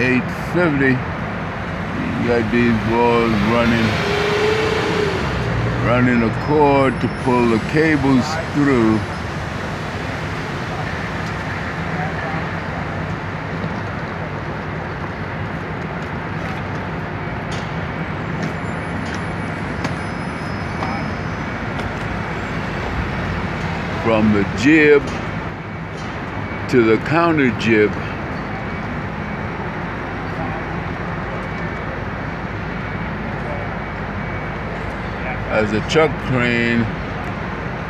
850. You got these boys running, running a cord to pull the cables through. From the jib to the counter jib. As the truck crane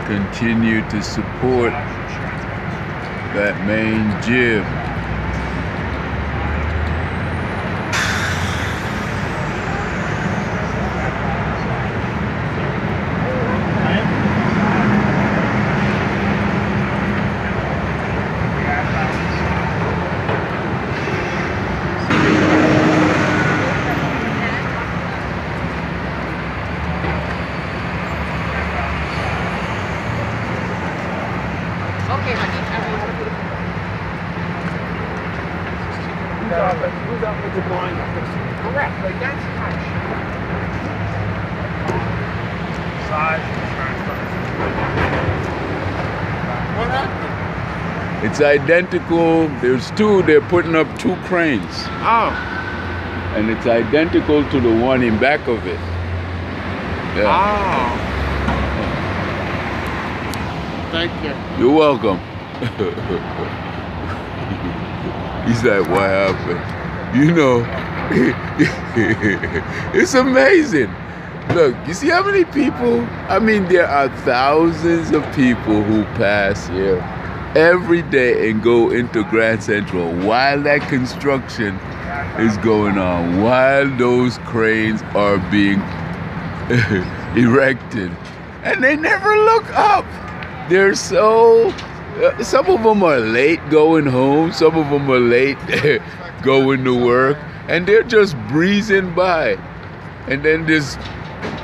continued to support that main jib. Okay, honey. Who's up, who's up with the blind? Correct, but that's touch. Size, What happened? It's identical. There's two, they're putting up two cranes. Oh, And it's identical to the one in back of it. Yeah. oh. Thank you. You're welcome. He's like, what happened? You know, it's amazing. Look, you see how many people? I mean, there are thousands of people who pass here every day and go into Grand Central while that construction is going on, while those cranes are being erected. And they never look up. They're so. Uh, some of them are late going home. Some of them are late going to work, and they're just breezing by. And then this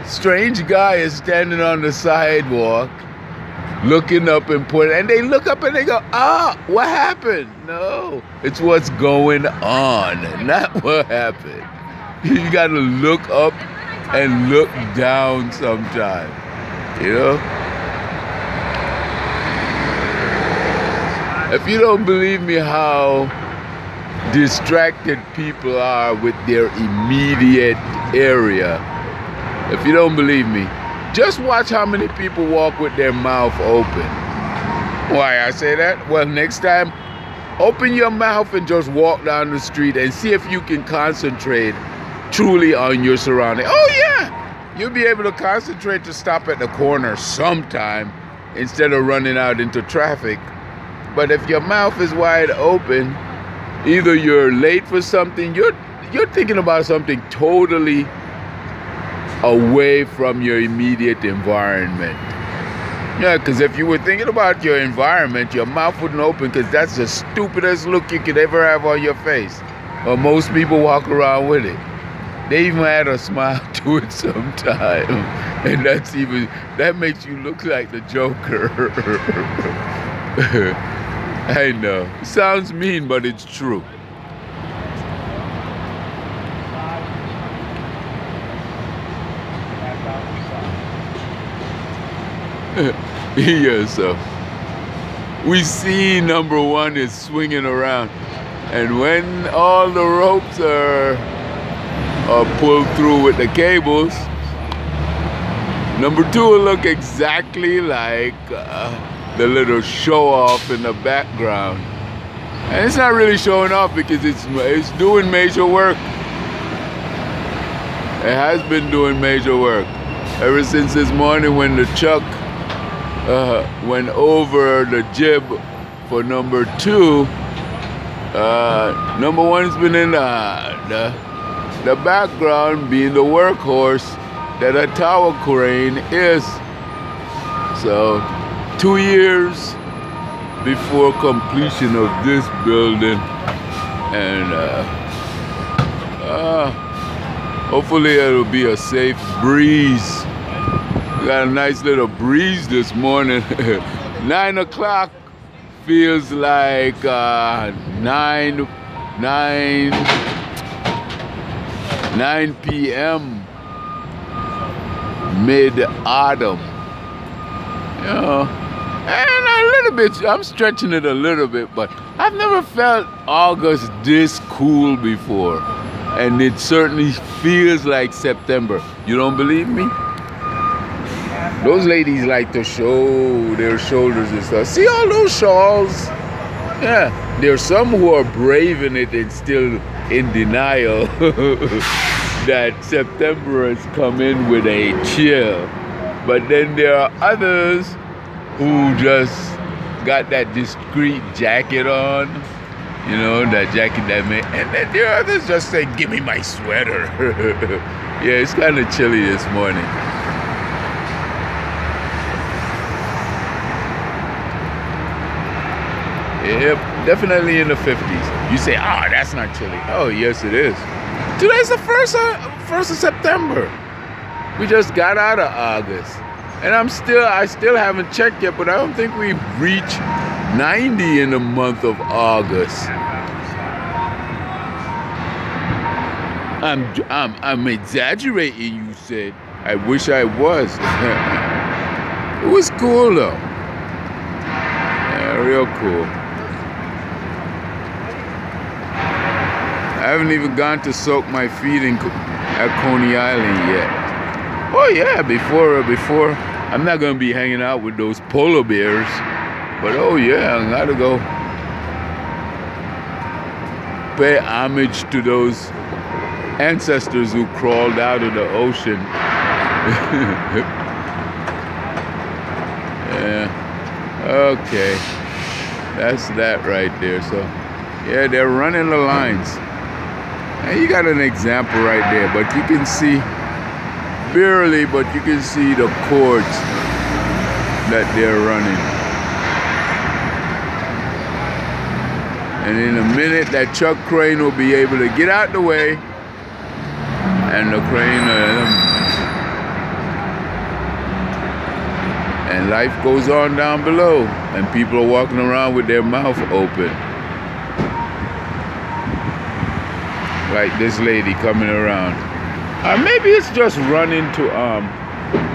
strange guy is standing on the sidewalk, looking up and pointing. And they look up and they go, "Ah, what happened?" No, it's what's going on, not what happened. You got to look up and look down sometime. You know. If you don't believe me how distracted people are with their immediate area, if you don't believe me, just watch how many people walk with their mouth open. Why I say that? Well, next time, open your mouth and just walk down the street and see if you can concentrate truly on your surrounding. Oh yeah, you'll be able to concentrate to stop at the corner sometime instead of running out into traffic. But if your mouth is wide open, either you're late for something, you're you're thinking about something totally away from your immediate environment. Yeah, because if you were thinking about your environment, your mouth wouldn't open because that's the stupidest look you could ever have on your face. Or most people walk around with it. They even add a smile to it sometimes. And that's even, that makes you look like the Joker. I know. Sounds mean, but it's true. yeah, so we see number one is swinging around. And when all the ropes are, are pulled through with the cables, number two will look exactly like uh, the little show off in the background. And it's not really showing off because it's, it's doing major work. It has been doing major work ever since this morning when the chuck uh, went over the jib for number two. Uh, number one's been in the, the, the background being the workhorse that a tower crane is. So, two years before completion of this building and uh, uh, hopefully it'll be a safe breeze got a nice little breeze this morning nine o'clock feels like uh, nine nine 9 p.m. mid autumn. You know, and a little bit, I'm stretching it a little bit, but I've never felt August this cool before. And it certainly feels like September. You don't believe me? Those ladies like to show their shoulders and stuff. See all those shawls? Yeah, there's some who are braving it and still in denial that September has come in with a chill. But then there are others who just got that discreet jacket on, you know, that jacket that made, and then there are others just say, give me my sweater. yeah, it's kind of chilly this morning. Yep, definitely in the 50s. You say, oh, that's not chilly. Oh, yes, it is. Today's the first of, first of September. We just got out of August. And I'm still, I still haven't checked yet, but I don't think we've reached 90 in the month of August. I'm, I'm, I'm exaggerating, you said. I wish I was. it was cool though. Yeah, real cool. I haven't even gone to soak my feet in at Coney Island yet. Oh yeah, before uh, before I'm not gonna be hanging out with those polar bears, but oh yeah, I gotta go pay homage to those ancestors who crawled out of the ocean. yeah. Okay. That's that right there. So yeah, they're running the lines. And you got an example right there, but you can see, barely, but you can see the cords that they're running. And in a minute, that truck crane will be able to get out the way, and the crane, uh, and life goes on down below, and people are walking around with their mouth open. Like this lady coming around. Or maybe it's just running to um,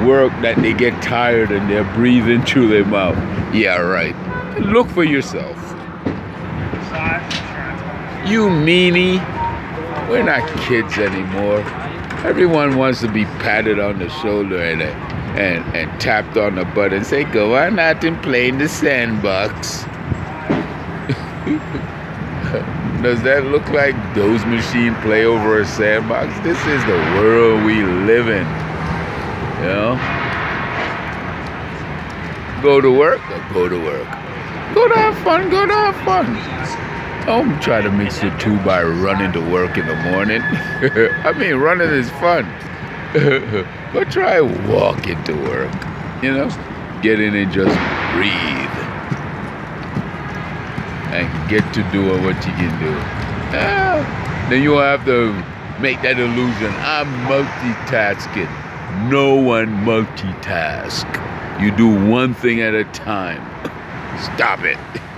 work that they get tired and they're breathing through their mouth. Yeah, right. Look for yourself. You meanie. We're not kids anymore. Everyone wants to be patted on the shoulder and and, and tapped on the butt and say, go on out and play in the sandbox. Does that look like those machine play over a sandbox? This is the world we live in. You know? Go to work, go to work. Go to have fun, go to have fun. Don't try to mix the two by running to work in the morning. I mean, running is fun. but try walking to work. You know? Get in and just breathe and get to doing what you can do. Ah, then you'll have to make that illusion. I'm multitasking. No one multitask. You do one thing at a time. Stop it.